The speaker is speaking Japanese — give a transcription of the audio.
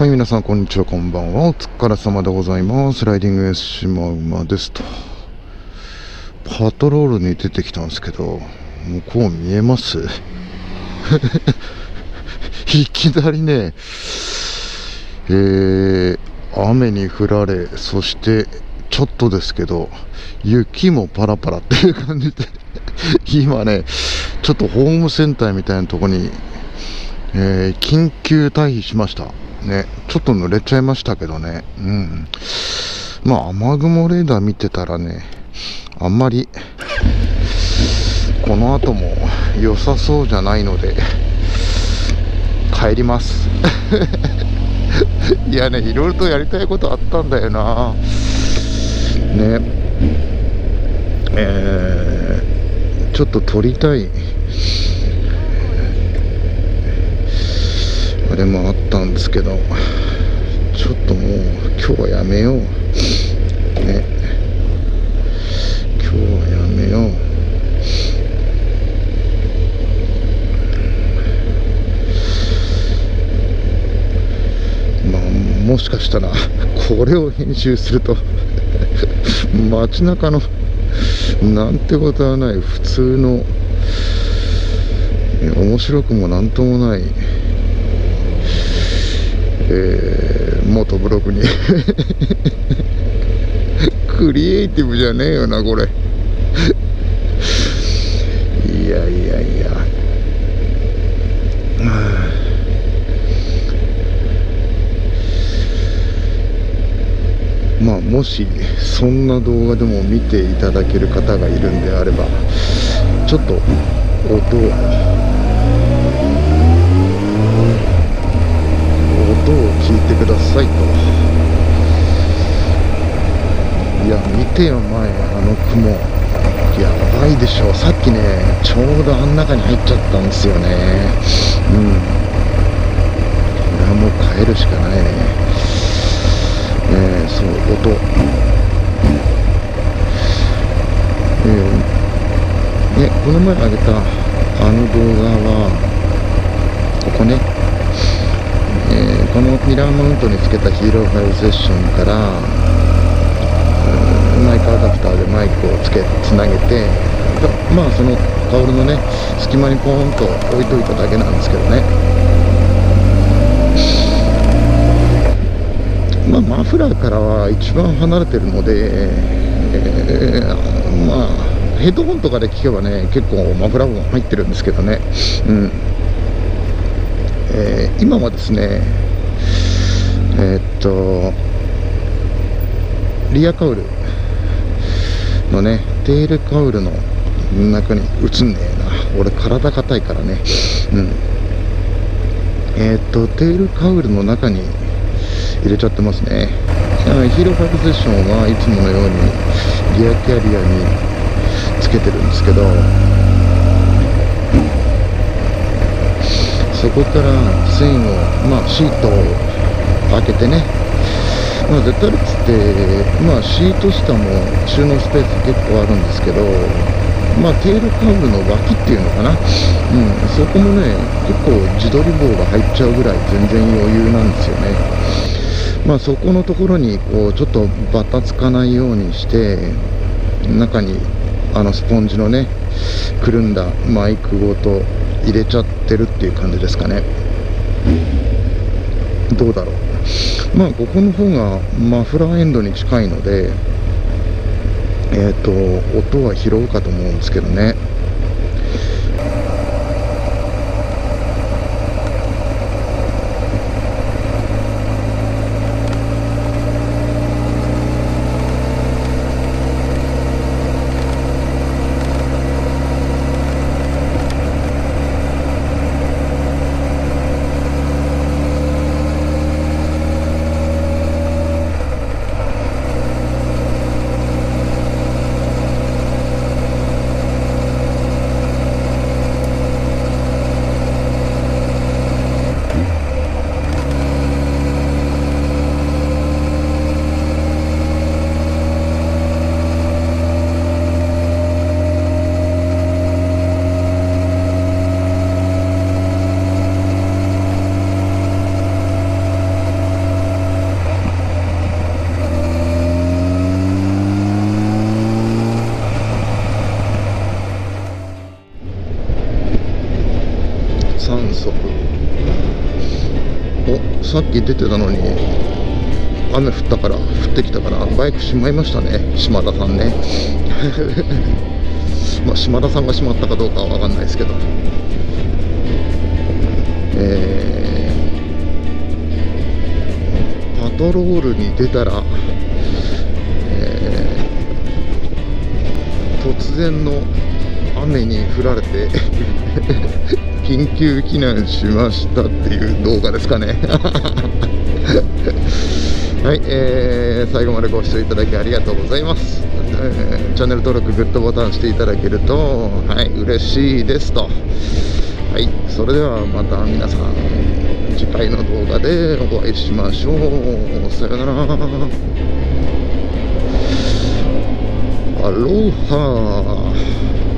はい、皆さん、こんにちは、こんばんは。お疲れ様でございます。ライディングエスシマウマですと。パトロールに出てきたんですけど、向こう見えます？いきなりね、えー、雨に降られ、そして、ちょっとですけど、雪もパラパラっていう感じで、今ね、ちょっとホームセンターみたいなとこに、えー緊急退避しました。ね、ちょっと濡れちゃいましたけどね。うん。まあ、雨雲レーダー見てたらね、あんまり、この後も良さそうじゃないので、帰ります。いやね、いろいろとやりたいことあったんだよな。ね。えー、ちょっと撮りたい。あれもあったんですけどちょっともう今日はやめよう。ね。今日はやめよう。まあもしかしたらこれを編集すると街中のなんてことはない普通の面白くもなんともないえー、元ブログに。クリエイティブじゃねえよなこれ。いやいやいや。まあもしそんな動画でも見ていただける方がいるんであればちょっと音を音を聞いてくださいといや見てよ前あの雲やばいでしょさっきねちょうどあん中に入っちゃったんですよね。うん。これはもう帰るしかないね。えー、そう音。えー、ねこの前あげたあの動画はここね。えーこのミラーマウントにつけたヒーロー5セッションからうんマイクアダプターでマイクをつけつなげてまあそのカウルのね隙間にポーンと置いといただけなんですけどね。まあマフラーからは一番離れてるので、えーまあヘッドホンとかで聞けばね結構マフラー音入ってるんですけどね。うん。えー今はですねえーっとリアカウル。のねテールカウルの中に映んねえな。俺体硬いからね。うん。えーっとテールカウルの中に入れちゃってますね。ヒーロー5セッションはいつものようにリアキャリアにつけてるんですけど。そこから線を、まあ、シートを開けてね、まあ、ゼッタルツって、まあ、シート下も収納スペース結構あるんですけど、まあ、テールカウルの脇っていうのかな、うん、そこもね結構自撮り棒が入っちゃうぐらい全然余裕なんですよね。まあ、そこのところにこうちょっとバタつかないようにして中にあのスポンジのねくるんだマイクごと入れちゃってるっていう感じですかね。どうだろう。まあここの方がマフラーエンドに近いのでえっ、と音は拾うかと思うんですけどね。さっき出てたのに雨降ったから降ってきたからバイクしまいましたね。島田さんね。まあ島田さんがしまったかどうかは分かんないですけど。えー、パトロールに出たら、えー、突然の雨に降られて 緊急避難しましたっていう動画ですかね。はい、えー、最後までご視聴いただきありがとうございます、えー、チャンネル登録グッドボタンしていただけるとはい嬉しいですと。はいそれではまた皆さん次回の動画でお会いしましょう。さよなら。アロハ。